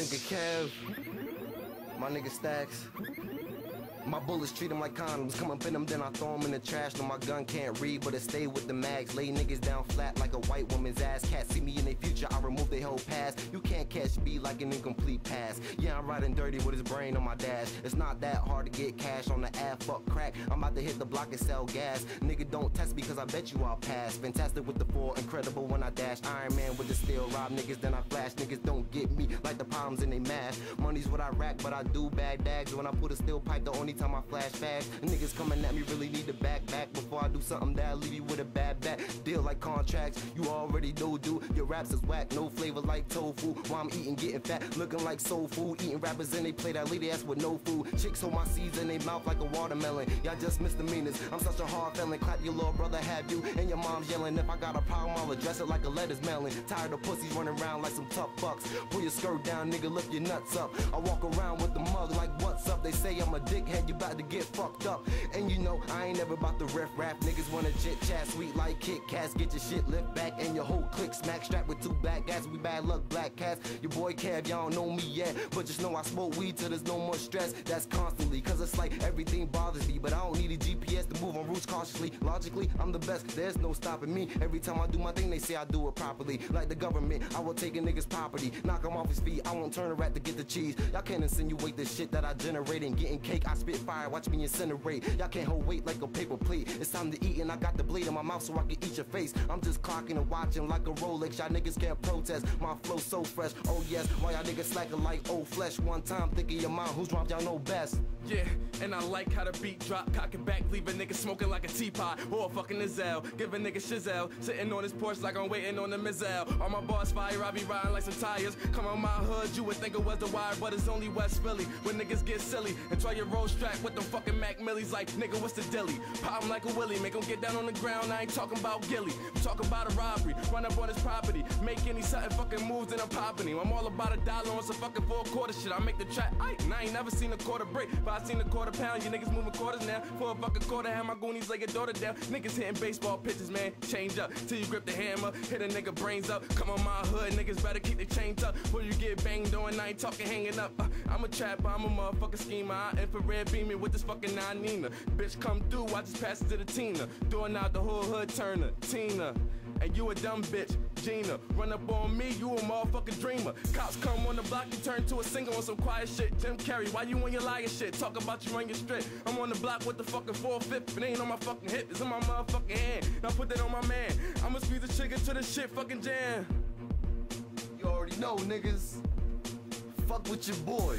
Kev, my nigga Stackz. My bullets treat them like condoms. Come up in them, then I throw them in the trash. No, my gun can't read, but it stay with the mags. Lay niggas down flat like a white woman's ass. Cats see me in their future, I remove their whole past. You can't catch me like an incomplete pass. Yeah, I'm riding dirty with his brain on my dash. It's not that hard to get cash on the ad, fuck crack. I'm about to hit the block and sell gas. Nigga, don't test me, cause I bet you I'll pass. Fantastic with the four, incredible when I dash. Iron Man with the steel, rob niggas, then I flash. Niggas don't get me like the problems in they mash. Money's what I rack, but I do bad dags. When I put a steel pipe, the only time I flash fast. Niggas coming at me really need to back back before I do something that'll leave you with a bad back. Deal like contracts, you already know, dude. Your raps is whack, no flavor like tofu. While I'm eating, getting fat, looking like soul food. Eating rappers and they play that lady ass with no food. Chicks hold my seeds in their mouth like a watermelon. Y'all just misdemeanors. I'm such a hard felon. Clap your little brother, have you? And your mom's yelling. If I got a problem, I'll address it like a letter's mailing. Tired of pussies running around like some tough fucks. Pull your skirt down, nigga, lift your nuts up. I walk around with the mug like what's up. They say I'm a dickhead, you about to get fucked up. And you know I ain't never about to riff rap. Niggas wanna chit chat, sweet like Kit Kats. Get your shit lift back and your whole click smack strapped with two black guys. We bad luck, black cats. Your boy Cab, y'all don't know me yet, but just know I smoke weed till there's no more stress. That's constantly, cause it's like everything bothers me. But I don't need a GPS to move on routes cautiously. Logically, I'm the best. There's no stopping me. Every time I do my thing, they say I do it properly. Like the government, I will take a nigga's property, knock him off his feet. I won't turn a rat to get the cheese. Y'all can't insinuate the shit that I generate and getting cake. I spit fire, watch me incinerate. Y'all can't hold weight like a paper plate. It's time to eat and I got the blade in my mouth so I can eat your face. I'm just clocking and watching like a Rolex. Y'all niggas can't protest. My flow so fresh. Oh yes, why y'all niggas slacking like old flesh? One time thinking your mind, who's dropped y'all know best. Yeah, and I like how the beat drop, cock it back, leave niggas nigga smoking like a teapot or a fucking Nizelle. Give a nigga sitting on his porch like I'm waiting on the missile. All my bars fire, I be riding like some tires. Come on my hood, you would think it was the wire, but it's only West Philly. When niggas get silly and try your road strap with them fucking Mac Millies, like nigga, what's the dilly? Pop him like a willy, make him get down on the ground. I ain't talking about Gilly, I'm talking about a robbery. Run up on his property, make any sudden fucking moves, then I'm popping him. I'm all about a dollar on some fucking four quarter shit. I make the track, I, I ain't never seen a quarter break, but I seen a quarter pound. You niggas moving quarters now. For a fucking quarter, have my goonies like a daughter down. Niggas hitting baseball pitches, man. Change up till you grip the hammer, hit a nigga brains up. Come on my hood, niggas better keep the chains up. Before you get banged on, I ain't talking hanging up. Uh, I'm a trapper, I'm a motherfucking schemer. I infrared beaming with this fucking nine Nina. Bitch come through, I just pass it to the Tina. Doing out the whole hood turner, Tina. And you a dumb bitch, Gina. Run up on me, you a motherfucking dreamer. Cops come on the block, you turn to a singer on some quiet shit. Jim Carrey, why you on your lying shit? Talk about you on your strip. I'm on the block with the fucking 4-5, it ain't on my fucking hip, it's in my motherfucking hand. Now put that on my man. I'ma squeeze the trigger to the shit fucking jam. You already know, niggas. Fuck with your boy.